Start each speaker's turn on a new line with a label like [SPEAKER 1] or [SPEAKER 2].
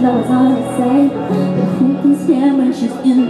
[SPEAKER 1] love was all to say The here when she's in